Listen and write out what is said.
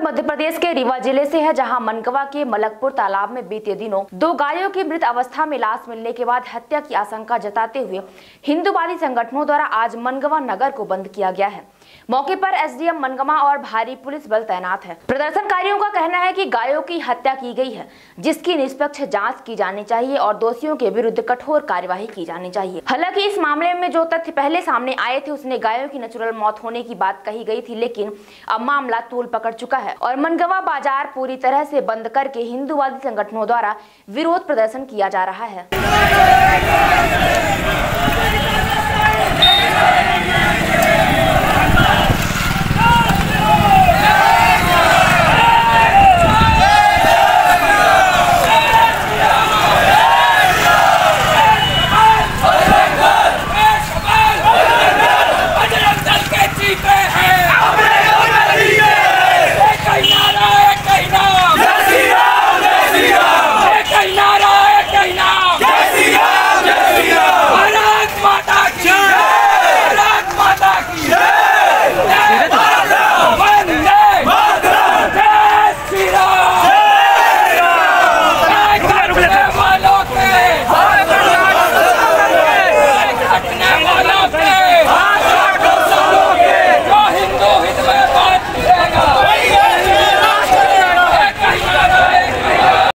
मध्य प्रदेश के रीवा ज़िले से है, जहाँ मनकवा के मलकपुर तालाब में बीते दिनों दो गायों की मृत अवस्था में लाश मिलने के बाद हत्या की आशंका जताते हुए हिंदुवादी संगठनों द्वारा आज मनगवा नगर को बंद किया गया है। मौके पर एसडीएम मनगमा और भारी पुलिस बल तैनात है। प्रदर्शनकारियों का कहना है कि गायों की हत्या की गई है, जिसकी निष्पक्ष जाँच की जानी चाहिए और दोषियों के विरुद्ध कठोर कार्यवाही की जानी चाहिए। हालाँकि इस मामले में जो तथ्य पहले सामने आए थे, उसने गायों की नेचुरल मौत होने की बात कही गई थी, लेकिन अब मामला तूल पकड़ चुका है और मनगवा बाज़ार पूरी तरह से बंद करके हिंदूवादी संगठनों द्वारा विरोध प्रदर्शन किया जा रहा है।